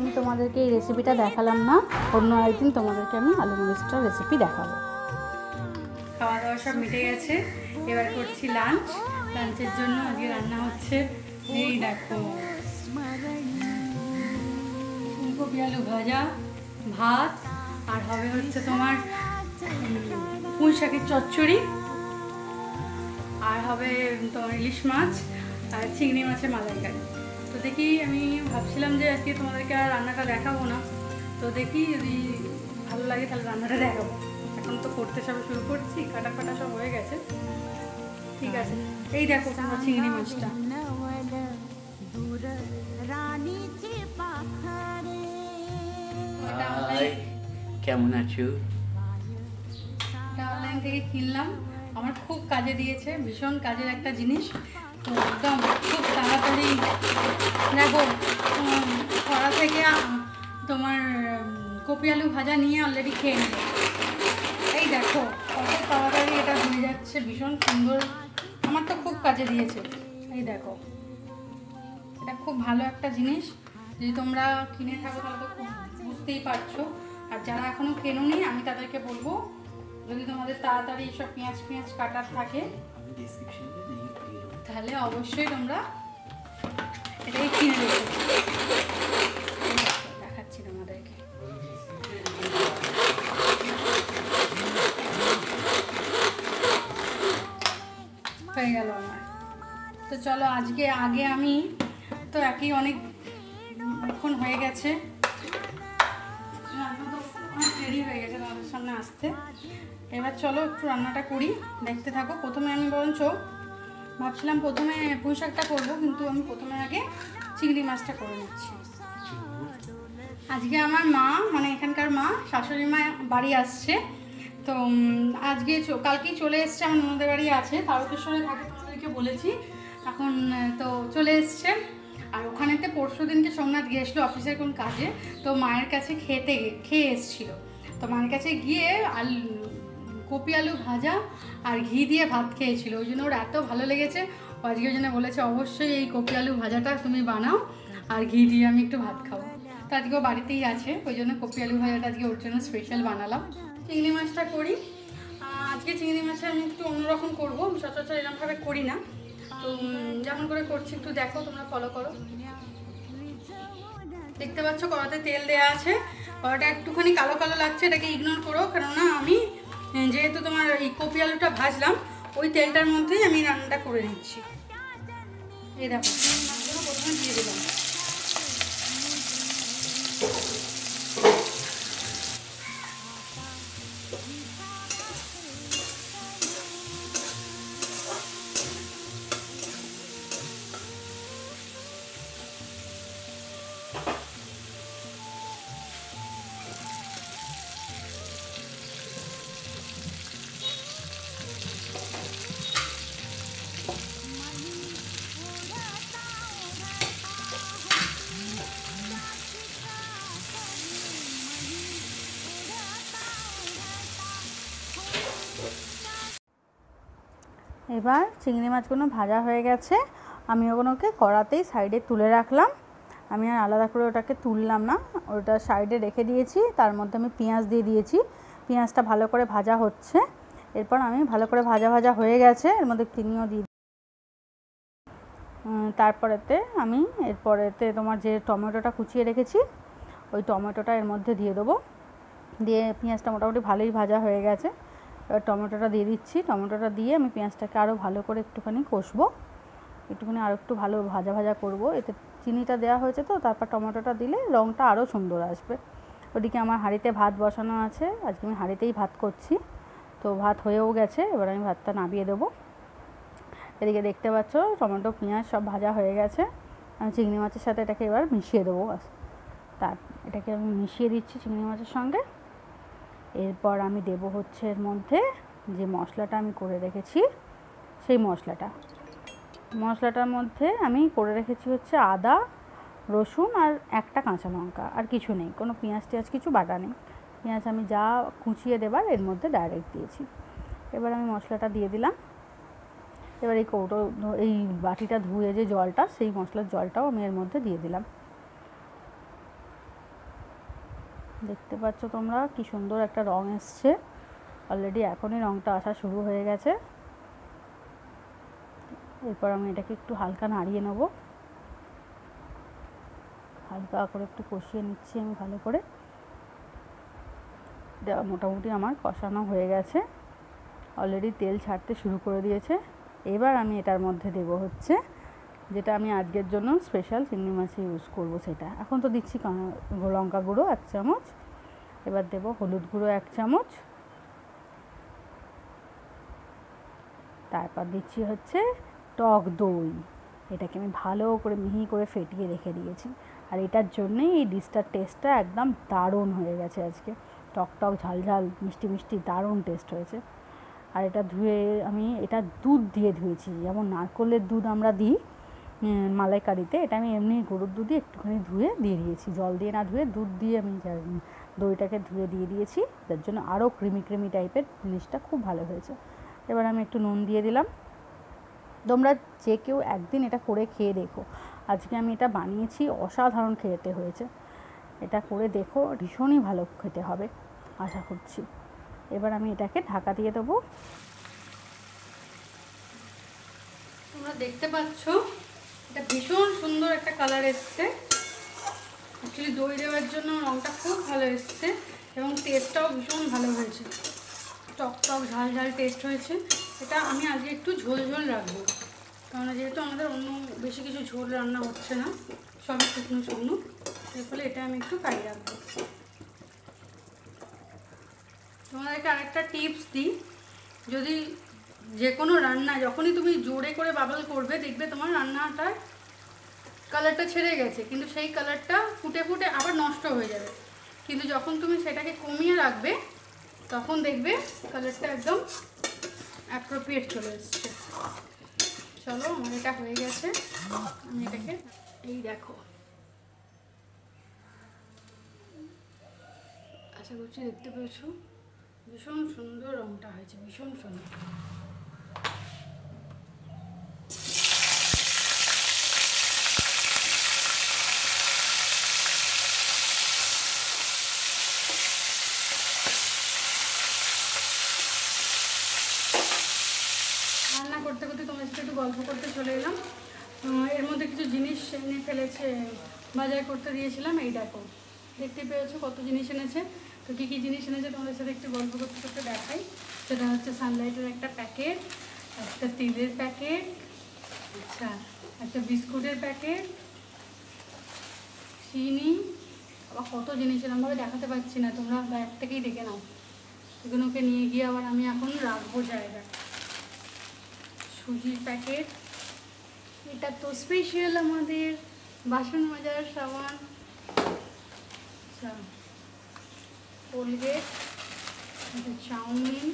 আমি তোমাদেরকে এই রেসিপিটা দেখালাম না। অন্য একদিন তোমাদেরকে আমি আলু মরিচটার রেসিপি দেখাবো। খাওয়া দাওয়া সব মিটে গেছে। এবার করছি লাঞ্চ লাঞ্চের জন্য আজকে রান্না হচ্ছে। এই দেখো। ফুলকপি আলু ভাজা, ভাত, আর হবে হচ্ছে তোমার পুঁই শাকের চচ্চড়ি। আর হবে তোমার ইলিশ মাছ, আর চিংড়ি মাছের মালাইকারি। তো দেখি আমি ভাবছিলাম যে আজকে তোমাদেরকে আর রান্নাটা দেখাবো না। তো দেখি যদি ভালো লাগে তাহলে রান্নাটা দেখাবো। এখন তো করতে সব শুরু করছি কাটা কাটা সব হয়ে গেছে। ঠিক আছে এই দেখো চিংড়ি মাছটা। কেমন আছো? অনলাইন থেকে কিনলাম। আমার খুব কাজে দিয়েছে ভীষণ কাজের একটা জিনিস। একদম খুব তাড়াতাড়ি দেখো কড়া থেকে তোমার কপি আলু ভাজা নিয়ে অলরেডি খেয়ে নেবে। এই দেখো, কত তাড়াতাড়ি এটা হয়ে যাচ্ছে, ভীষণ সুন্দর। আমার তো খুব কাজে দিয়েছে। এই দেখো, এটা খুব ভালো একটা জিনিস। যদি তোমরা কিনে থাকো, তাহলে তো খুব বুঝতেই পারছ। আর যারা এখনও কেনোনি, আমি তাদেরকে বলব, যদি তোমাদের তাড়াতাড়ি সব পেঁয়াজ পেঁয়াজ কাটার থাকে তাহলে অবশ্যই তোমরা এটাই কিনে দেবে দেখাচ্ছি তোমাদেরকে। হয়ে গেল আমার। তো চলো আজকে আগে আমি, তো একই অনেক এখন হয়ে গেছে। দেরি হয়ে গেছে তোমাদের সামনে আসতে। এবার চলো একটু রান্নাটা করি। দেখতে থাকো, প্রথমে আমি বরঞ্চ ভাবছিলাম প্রথমে পুঁই শাকটা করব, কিন্তু আমি প্রথমে আগে চিংড়ি মাছটা করে নিচ্ছি। আজকে আমার মা মানে এখানকার মা, শাশুড়ি মা বাড়ি আসছে। তো আজকে কালকেই চলে এসছে, আমার ননদের বাড়ি আছে, তারকেশ্বরে থাকে তোমাদেরকে বলেছি। এখন, তো চলে এসছে। আর ওখানেতে পরশু দিনকে সোমনাথ গিয়েছিল অফিসের কোন কাজে, তো মায়ের কাছে খেতে, খেয়ে এসছিল। তো মায়ের কাছে গিয়ে আলু কপি আলু ভাজা আর ঘি দিয়ে ভাত খেয়েছিল। ওই জন্য ওর এত ভালো লেগেছে। আজকে ওই জন্য বলেছে, অবশ্যই এই কপি আলু ভাজাটা তুমি বানাও আর ঘি দিয়ে আমি একটু ভাত খাব। তো আজকে ও বাড়িতেই আছে। ওই জন্য কপি আলু ভাজাটা আজকে ওর জন্য স্পেশাল বানালাম। চিংড়ি মাছটা করি। আজকে চিংড়ি মাছটা আমি একটু অন্যরকম করব। আমি সচরাচর এরকমভাবে করি না। তো যেমন করে করছি, একটু দেখো, তোমরা ফলো করো। দেখতে পাচ্ছ, কড়াতে তেল দেওয়া আছে। কড়াটা একটুখানি কালো কালো লাগছে, এটাকে ইগনোর করো। কেননা আমি যেহেতু তোমার এই কপি আলুটা ভাজলাম, ওই তেলটার মধ্যেই আমি রান্নাটা করে নিচ্ছি। এই দেখো, প্রথমে দিয়ে দিলাম। এবার চিংড়ি মাছগুলো ভাজা হয়ে গেছে। আমি ওগুলোকে কড়াতেই সাইডে তুলে রাখলাম। আমি আর আলাদা করে ওটাকে তুললাম না। ওটা সাইডে রেখে দিয়েছি। তার মধ্যে আমি পেঁয়াজ দিয়ে দিয়েছি। পেঁয়াজটা ভালো করে ভাজা হচ্ছে। এরপর আমি ভালো করে ভাজা ভাজা হয়ে গেছে। এর মধ্যে চিনিও দিয়ে তারপরেতে আমি এরপরেতে তোমার যে টমেটোটা কুচিয়ে রেখেছি, ওই টমেটোটা এর মধ্যে দিয়ে দেবো। দিয়ে পেঁয়াজটা মোটামুটি ভালোই ভাজা হয়ে গেছে। এবার টমেটোটা দিয়ে দিচ্ছি। টমেটোটা দিয়ে আমি পেঁয়াজটাকে আরও ভালো করে একটুখানি কষবো। একটুখানি আরও একটু ভালো ভাজা ভাজা করব। এতে চিনিটা দেওয়া হয়েছে তো, তারপর টমেটোটা দিলে রঙটা আরও সুন্দর আসবে। ওদিকে আমার হাঁড়িতে ভাত বসানো আছে। আজকে আমি হাঁড়িতেই ভাত করছি। তো ভাত হয়েও গেছে। এবার আমি ভাতটা নামিয়ে দেবো। এদিকে দেখতে পাচ্ছ, টমেটো, পেঁয়াজ সব ভাজা হয়ে গেছে। আমি চিংড়ি মাছের সাথে এটাকে এবার মিশিয়ে দেবো তার, এটাকে আমি মিশিয়ে দিচ্ছি চিংড়ি মাছের সঙ্গে। এরপর আমি দেব হচ্ছে এর মধ্যে যে মশলাটা আমি করে রেখেছি, সেই মশলাটা। মশলাটার মধ্যে আমি করে রেখেছি হচ্ছে আদা, রসুন আর একটা কাঁচা লঙ্কা, আর কিছু নেই, কোনো পেঁয়াজ টেঁয়াজ কিছু বাটা নেই। পেঁয়াজ আমি যা কুচিয়ে দেবার এর মধ্যে ডাইরেক্ট দিয়েছি। এবার আমি মশলাটা দিয়ে দিলাম। এবার এই কৌটো, এই বাটিটা ধুয়ে যে জলটা, সেই মশলার জলটাও আমি এর মধ্যে দিয়ে দিলাম। দেখতে পাচ্ছ তোমরা কি সুন্দর একটা রং এসছে। অলরেডি এখনই রংটা আসা শুরু হয়ে গেছে। এরপর আমি এটাকে একটু হালকা নাড়িয়ে নেব। হালকা করে একটু কষিয়ে নিচ্ছি আমি ভালো করে। মোটামুটি আমার কষানো হয়ে গেছে। অলরেডি তেল ছাড়তে শুরু করে দিয়েছে। এবার আমি এটার মধ্যে দেব হচ্ছে যেটা আমি আজকের জন্য স্পেশাল চিংড়ি মাছে ইউজ করব সেটা। এখন তো দিচ্ছি লঙ্কা গুঁড়ো এক চামচ। এবার দেব হলুদ গুঁড়ো এক চামচ। তারপর দিচ্ছি হচ্ছে টক দই। এটাকে আমি ভালো করে মিহি করে ফেটিয়ে রেখে দিয়েছি। আর এটার জন্যেই এই ডিশটার টেস্টটা একদম দারুণ হয়ে গেছে আজকে। টক টক, ঝাল ঝাল, মিষ্টি মিষ্টি, দারুণ টেস্ট হয়েছে। আর এটা ধুয়ে আমি, এটা দুধ দিয়ে ধুয়েছি। যেমন নারকলের দুধ আমরা দিই মালাইকারিতে। এটা আমি এমনি গরুর দুধই একটুখানি ধুয়ে দিয়ে দিয়েছি। জল দিয়ে না ধুয়ে, দুধ দিয়ে আমি দইটাকে ধুয়ে দিয়ে দিয়েছি। যার জন্য আরও ক্রিমি ক্রিমি টাইপের জিনিসটা খুব ভালো হয়েছে। এবার আমি একটু নুন দিয়ে দিলাম। তোমরা যে কেউ একদিন এটা করে খেয়ে দেখো। আজকে আমি এটা বানিয়েছি, অসাধারণ খেতে হয়েছে। এটা করে দেখো, ভীষণই ভালো খেতে হবে, আশা করছি। এবার আমি এটাকে ঢাকা দিয়ে দেবো। তোমরা দেখতে পাচ্ছ এটা ভীষণ সুন্দর একটা কালার এসছে। অ্যাকচুয়ালি দই দেওয়ার জন্য রঙটা খুব ভালো এসছে এবং টেস্টটাও ভীষণ ভালো হয়েছে। টক টক ঝাল ঝাল টেস্ট হয়েছে। এটা আমি আজকে একটু ঝোল ঝোল রাখব। কারণ যেহেতু আমাদের অন্য বেশি কিছু ঝোল রান্না হচ্ছে না, সবই শুকনো শুকনো। এর ফলে এটা আমি একটু কাই রাখব। তোমাদেরকে আরেকটা টিপস দিই। যদি যে কোনো রান্না, যখনই তুমি জোরে করে বাবল করবে, দেখবে তোমার রান্নাটার কালারটা ছেড়ে গেছে, কিন্তু সেই কালারটা ফুটে ফুটে আবার নষ্ট হয়ে যাবে। কিন্তু যখন তুমি সেটাকে কমিয়ে রাখবে, তখন দেখবে কালারটা একদম অ্যাপ্রোপ্রিয়েট চলে এসছে। চলো, আমার এটা হয়ে গেছে। আমি এটাকে, এই দেখো। আশা করছি দেখতে পেয়েছ। ভীষণ সুন্দর রংটা হয়েছে, ভীষণ সুন্দর রান্না করতে সাথে একটু গল্প করতে চলে এলাম। এর মধ্যে কিছু জিনিস এনে ফেলেছে, বাজার করতে দিয়েছিলাম, এই দেখো। দেখতে পেয়েছ কত জিনিস এনেছে? তো কী কী জিনিস এনেছে তোমাদের সাথে একটু গল্প করতে করতে দেখাই। সেটা হচ্ছে সানলাইটের একটা প্যাকেট, একটা তেলের প্যাকেট আচ্ছা একটা বিস্কুটের প্যাকেট, চিনি। আবার কত জিনিস এরকমভাবে দেখাতে পারছি না, তোমরা ব্যাগ থেকেই দেখে নাও। এগুলোকে নিয়ে গিয়ে আবার আমি এখন রাখব জায়গায় সুজির প্যাকেট এটা তো স্পেশাল আমাদের বাসন মাজার সাবান। আচ্ছা কোলগেট এটা চাউমিন।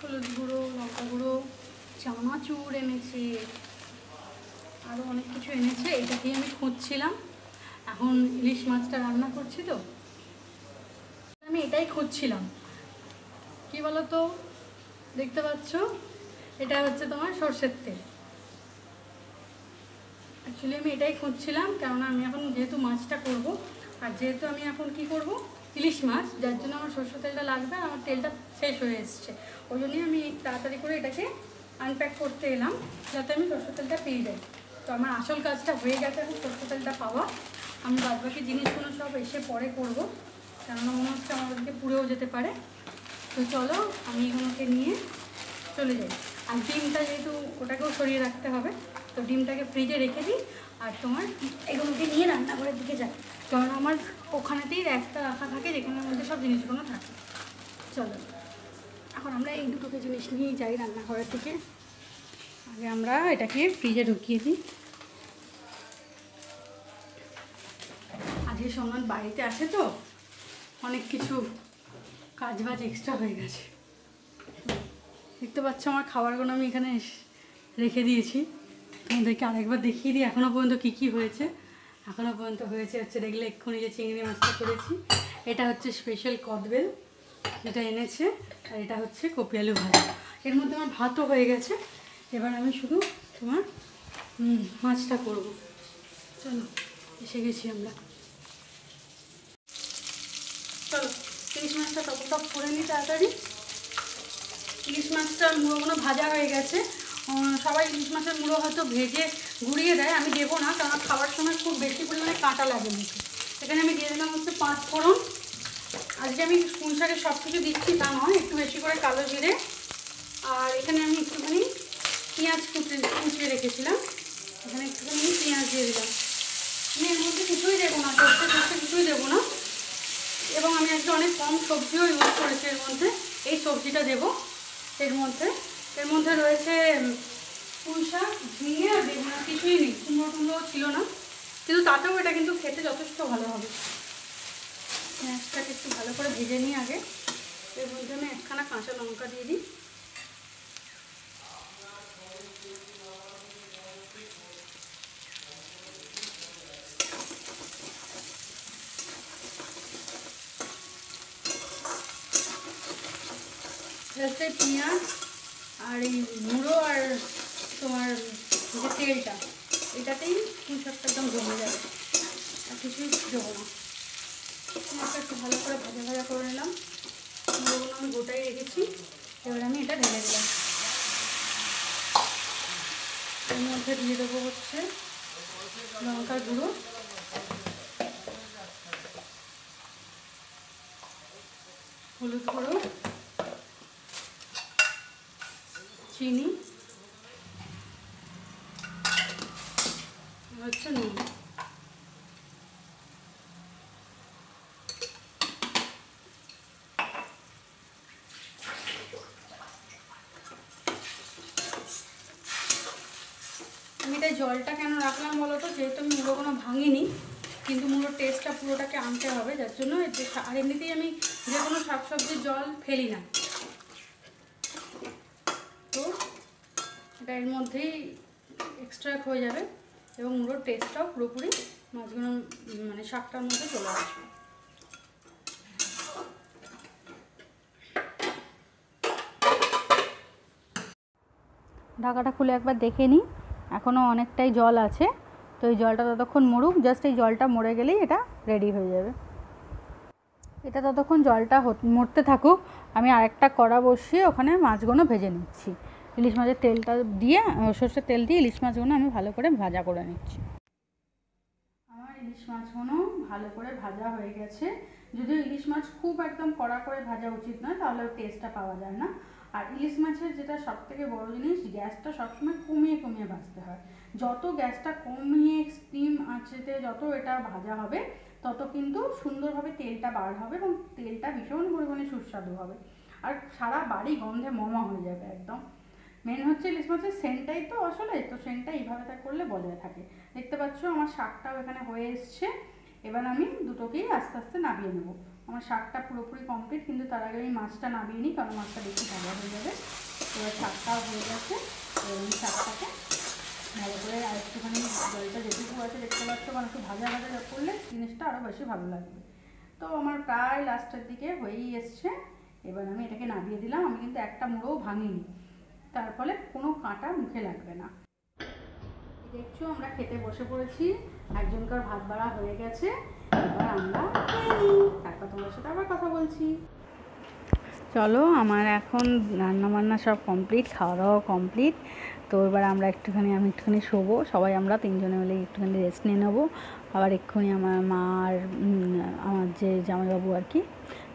হলুদ গুঁড়ো, লঙ্কা গুঁড়ো, চানাচুর এনেছে। আরও অনেক কিছু এনেছে এটাকেই আমি খুঁজছিলাম। এখন ইলিশ মাছটা রান্না করছি তো। এটাই খুঁজছিলাম। কি তো দেখতে পাচ্ছ? এটা হচ্ছে তোমার সর্ষের তেল। অ্যাকচুয়ালি আমি এটাই খুঁজছিলাম, কেননা আমি এখন যেহেতু মাছটা করব, আর যেহেতু আমি এখন কি করব? ইলিশ মাছ, যার জন্য আমার সর্ষের তেলটা লাগবে আর আমার তেলটা শেষ হয়ে এসছে। ওই জন্যই আমি তাড়াতাড়ি করে এটাকে আনপ্যাক করতে এলাম, যাতে আমি সর্ষের তেলটা পেয়ে যাই। তো আমার আসল কাজটা হয়ে গেছে এখন সর্ষের তেলটা পাওয়া। আমি বাদবাকি জিনিসগুলো সব এসে পরে করব। কেননা মনে হচ্ছে আমার ওদিকে পুড়েও যেতে পারে। তো চলো, আমি এগুলোকে নিয়ে চলে যাই। আর ডিমটা যেহেতু ওটাকেও সরিয়ে রাখতে হবে, তো ডিমটাকে ফ্রিজে রেখে দিই। আর তোমার এগুলোকে নিয়ে রান্নাঘরের দিকে যাই। কারণ আমার ওখানেতেই একটা রাখা থাকে, যেখানের মধ্যে সব জিনিসগুলো থাকে। চলো, এখন আমরা এই দুটোকে জিনিস নিয়েই যাই রান্নাঘরের থেকে আগে আমরা এটাকে ফ্রিজে ঢুকিয়ে দিই। আজকে সোমনাথ বাড়িতে আসে তো অনেক কিছু কাজ বাজ এক্সট্রা হয়ে গেছে। দেখতে পাচ্ছ আমার খাবারগুলো আমি এখানে রেখে দিয়েছি। তোমাদেরকে আরেকবার দেখিয়ে দিই এখনও পর্যন্ত কী কী হয়েছে। এখনও পর্যন্ত হয়েছে হচ্ছে দেখলে এক্ষুনি যে চিংড়ি মাছটা করেছি। এটা হচ্ছে স্পেশাল কদবেল, যেটা এনেছে। আর এটা হচ্ছে কপি আলু ভাজা। এর মধ্যে আমার ভাতও হয়ে গেছে। এবার আমি শুধু তোমার মাছটা করব। চলো, এসে গেছি আমরা। চলো, ইলিশ মাছটা টপ টপ করে নিই তাড়াতাড়ি। ইলিশ মাছটার মুড়োগুলো ভাজা হয়ে গেছে। সবাই ইলিশ মাছের মুড়ো হয়তো ভেজে গুঁড়িয়ে দেয়, আমি দেবো না, কারণ খাওয়ার সময় খুব বেশি পরিমাণে কাঁটা লাগে মুখে। এখানে আমি দিয়ে দিলাম হচ্ছে পাঁচ ফোড়ন। আজকে আমি পুঁই শাকে সব কিছু দিচ্ছি, তা নয়, একটু বেশি করে কালো জিরে। আর এখানে আমি একটুখানি পেঁয়াজ কুচে, কুচিয়ে রেখেছিলাম। এখানে একটুখানি পেঁয়াজ দিয়ে দিলাম। আমি এর মধ্যে কিছুই দেবো না, সর্ষে সর্ষে কিছুই দেবো না। এবং আমি আজকে অনেক কম সবজিও ইউজ করেছি এর মধ্যে। এই সবজিটা দেব এর মধ্যে। এর মধ্যে রয়েছে পুঁশাক ঝিঙে আর বেগুন। কিছুই নেই, কুমড়ো টুমড়ো ছিল না। কিন্তু তাতেও এটা কিন্তু খেতে যথেষ্ট ভালো হবে। পেঁয়াজটাকে একটু ভালো করে ভেজে নিই আগে। এর মধ্যে আমি একখানা কাঁচা লঙ্কা দিয়ে দিই। এই পেঁয়াজ আর এই মুড়ো আর তোমার যে তেলটা, এটাতেই পুঁই শাকটা একদম জমে যাবে। আর কিছুই দেবো না। পেঁয়াজটা একটু ভালো করে ভাজা ভাজা করে নিলাম। মুড়োগুলো আমি গোটাই রেখেছি। এবার আমি এটা ঢেলে দিলাম। এর মধ্যে দিয়ে দেবো হচ্ছে লঙ্কার গুঁড়ো। হলুদ গুঁড়ো। চিনি। হচ্ছে নুন। আমি তাই জলটা কেন রাখলাম বলো তো? যেহেতু আমি মুড়ো কোনো ভাঙিনি, কিন্তু মুড়োর টেস্টটা পুরোটাকে আনতে হবে, যার জন্য আর এমনিতেই আমি যে কোনো শাকসবজির জল ফেলি না তো এটা এর মধ্যেই এক্সট্রাক্ট হয়ে যাবে এবং মুড়োর টেস্টটাও পুরোপুরি মাছগুলো মানে শাকটার মধ্যে চলে আসবে। ঢাকাটা খুলে একবার দেখে নিই। এখনও অনেকটাই জল আছে, তো এই জলটা ততক্ষণ মরুক জাস্ট এই জলটা মরে গেলেই এটা রেডি হয়ে যাবে। এটা ততক্ষণ জলটা মরতে থাকুক। আমি আরেকটা কড়া বসিয়ে ওখানে মাছগুলো ভেজে নিচ্ছি। ইলিশ মাছের তেলটা দিয়ে সর্ষের তেল দিয়ে ইলিশ মাছগুলো আমি ভালো করে ভাজা করে নিচ্ছি। আমার ইলিশ মাছগুলো ভালো করে ভাজা হয়ে গেছে। যদিও ইলিশ মাছ খুব একদম কড়া করে ভাজা উচিত নয়, তাহলে টেস্টটা পাওয়া যায় না। আর ইলিশ মাছের যেটা সব থেকে বড়ো জিনিস গ্যাসটা সবসময় কমিয়ে কমিয়ে ভাজতে হয়। যত গ্যাসটা কমিয়ে স্টিম আঁচেতে যত এটা ভাজা হবে, তত কিন্তু সুন্দরভাবে তেলটা বার হবে এবং তেলটা ভীষণ পরিমাণে সুস্বাদু হবে। আর সারা বাড়ি গন্ধে মমা হয়ে যাবে একদম। মেন হচ্ছে ইলিশ মাছের সেন্টটাই তো আসলে, তো সেন্টটা এইভাবে তা করলে বজায় থাকে। দেখতে পাচ্ছ আমার শাকটাও এখানে হয়ে এসছে। এবার আমি দুটোকেই আস্তে আস্তে নামিয়ে নেব। আমার শাকটা পুরোপুরি কমপ্লিট কিন্তু তার আগে আমি মাছটা নামিয়ে নিই, কারণ মাছটা বেশি ভালো হয়ে যাবে। এবার শাকটাও হয়ে গেছে। আমি শাকটাকে ভালো করে আর একটুখানি জলটা যেটুকু আছে, দেখতে পাচ্ছ, কারণ একটু ভাজা ভাজা করলে জিনিসটা আরও বেশি ভালো লাগবে। তো আমার প্রায় লাস্টের দিকে হয়েই এসছে। এবার আমি এটাকে নামিয়ে দিলাম। আমি কিন্তু একটা মুড়োও ভাঙিনি। তার ফলে কোনো কাঁটা মুখে লাগবে না। দেখছ, আমরা খেতে বসে পড়েছি, একজনকার ভাত বাড়া হয়ে গেছে, এবার আমরা তারপর তোমার সাথে আবার কথা বলছি। চলো, আমার এখন রান্না বান্না সব কমপ্লিট খাওয়া দাওয়া কমপ্লিট তো এবার আমরা একটুখানি, আমি একটুখানি শোবো। সবাই আমরা তিনজনে মিলে একটুখানি রেস্ট নিয়ে নেব। আবার এক্ষুনি আমার মা আর আমার যে জামাইবাবু আর কি,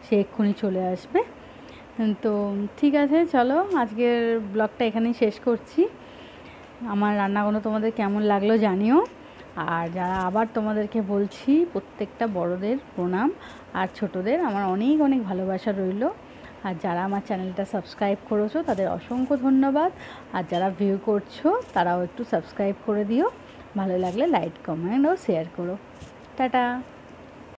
সে এক্ষুনি চলে আসবে। তো ঠিক আছে, চলো আজকের ব্লগটা এখানেই শেষ করছি। আমার রান্নাগুলো তোমাদের কেমন লাগল জানিও। আর যারা আবার তোমাদেরকে বলছি, প্রত্যেকটা বড়দের প্রণাম আর ছোটদের, আমার অনেক অনেক ভালোবাসা রইল। আর যারা আমার চ্যানেলটা সাবস্ক্রাইব করেছ, তাদের অসংখ্য ধন্যবাদ। আর যারা ভিউ করছ, তারাও একটু সাবস্ক্রাইব করে দিও। ভালো লাগলে লাইক, কমেন্ট ও শেয়ার করো। টাটা।